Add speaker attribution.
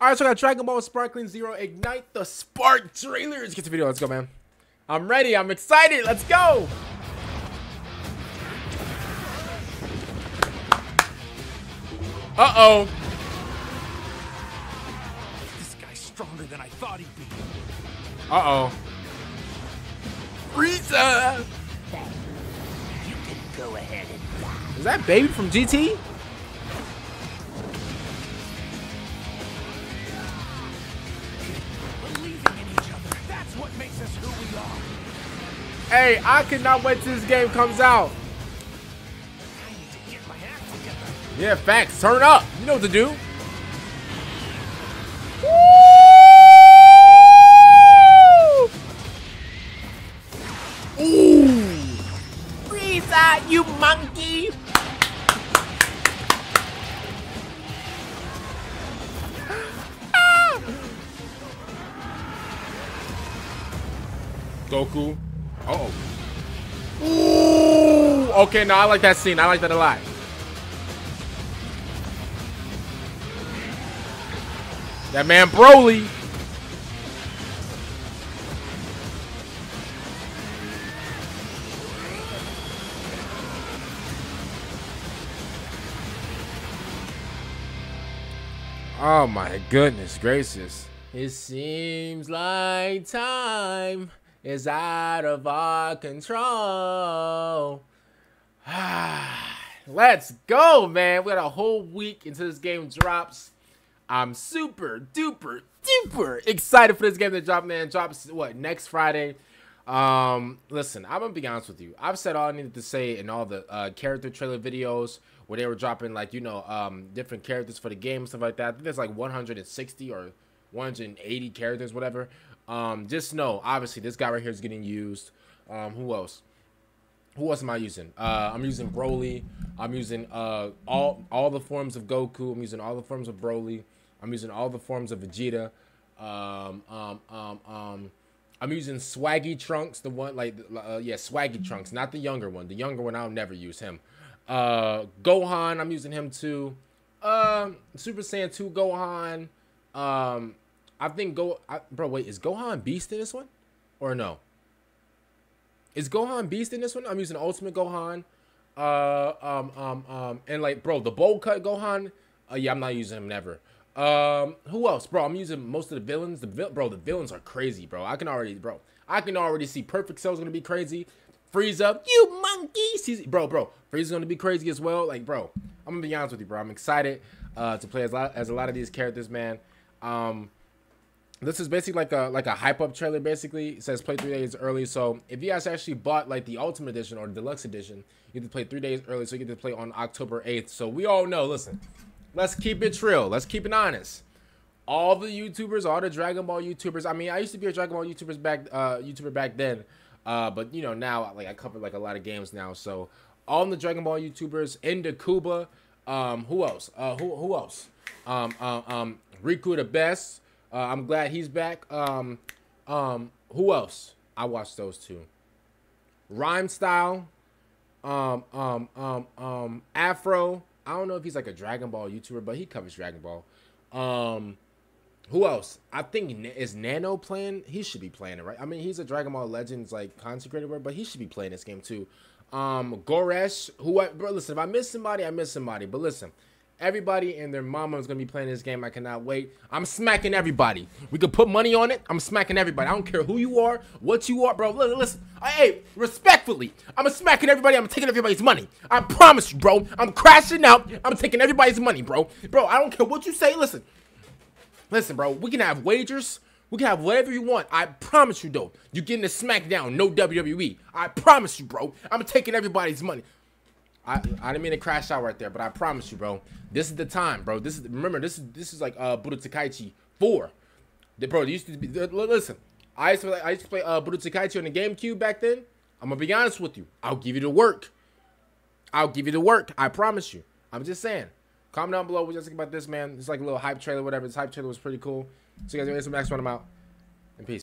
Speaker 1: All right, so I got Dragon Ball Sparking Zero Ignite the Spark trailer. Let's get the video. Let's go, man. I'm ready. I'm excited. Let's go. Uh-oh.
Speaker 2: This guy's stronger than I thought he'd be.
Speaker 1: Uh-oh. Frieza!
Speaker 2: You can go ahead and die.
Speaker 1: Is that Baby from GT? Hey, I cannot wait till this game comes out. Yeah, facts. Turn up. You know what to do. Woo! Ooh! Frieza, you monkey! Goku. Uh oh. Ooh! Okay, no, I like that scene. I like that a lot. That man Broly. Oh my goodness gracious. It seems like time is out of our control. Let's go, man. We got a whole week until this game drops. I'm super duper duper excited for this game to drop, man. Drops what next Friday. Um, listen, I'm gonna be honest with you. I've said all I needed to say in all the uh, character trailer videos where they were dropping like you know um different characters for the game and stuff like that. I think there's like 160 or 180 characters, whatever. Um, just know, obviously, this guy right here is getting used. Um, who else? Who else am I using? Uh, I'm using Broly. I'm using uh all all the forms of Goku. I'm using all the forms of Broly. I'm using all the forms of Vegeta. Um, um, um, um, I'm using Swaggy Trunks, the one like uh, yeah, Swaggy Trunks, not the younger one. The younger one, I'll never use him. Uh, Gohan, I'm using him too. Uh, Super Saiyan 2 Gohan. Um, I think Go, I, bro. Wait, is Gohan Beast in this one, or no? Is Gohan Beast in this one? I'm using Ultimate Gohan. Uh, um, um, um, and like, bro, the bowl cut Gohan. Uh, yeah, I'm not using him never. Um, who else, bro? I'm using most of the villains. The bro, the villains are crazy, bro. I can already, bro. I can already see Perfect Cell's gonna be crazy. Frieza, you monkeys, He's, bro, bro. Frieza's gonna be crazy as well. Like, bro, I'm gonna be honest with you, bro. I'm excited uh, to play as, lot, as a lot of these characters, man. Um, this is basically like a like a hype up trailer. Basically, it says play three days early. So if you guys actually bought like the Ultimate Edition or the Deluxe Edition, you get to play three days early. So you get to play on October 8th. So we all know. Listen, let's keep it real. Let's keep it honest. All the YouTubers, all the Dragon Ball YouTubers. I mean, I used to be a Dragon Ball YouTubers back uh, YouTuber back then, uh, but you know now like I cover like a lot of games now. So all the Dragon Ball YouTubers, into Kuba. Um, who else? Uh, who who else? Um, um, um, Riku the best. Uh, I'm glad he's back. Um, um, who else? I watched those two. Rhyme style. Um, um, um, um, Afro. I don't know if he's like a Dragon Ball YouTuber, but he covers Dragon Ball. Um, who else? I think is Nano playing. He should be playing it, right? I mean, he's a Dragon Ball Legends like consecrated, word, but he should be playing this game too. Um, Goresh. Who? I, bro, listen. If I miss somebody, I miss somebody. But listen, Everybody and their mama is gonna be playing this game. I cannot wait. I'm smacking everybody. We could put money on it. I'm smacking everybody. I don't care who you are, what you are, bro. Listen, hey, respectfully, I'm smacking everybody. I'm taking everybody's money. I promise you, bro. I'm crashing out. I'm taking everybody's money, bro. Bro, I don't care what you say. Listen, listen, bro. We can have wagers. We can have whatever you want. I promise you, though. You're getting a SmackDown, no WWE. I promise you, bro. I'm taking everybody's money. I, I didn't mean to crash out right there, but I promise you, bro. This is the time, bro. This is remember this is this is like uh Budokai Tenkaichi 4. The, bro, used to be listen. I used to play, I used to play uh Budokai Tenkaichi on the GameCube back then. I'm gonna be honest with you. I'll give you the work. I'll give you the work. I promise you. I'm just saying. Comment down below what you think about this, man. It's like a little hype trailer, whatever. This hype trailer was pretty cool. So you guys, the next one. I'm out. And peace.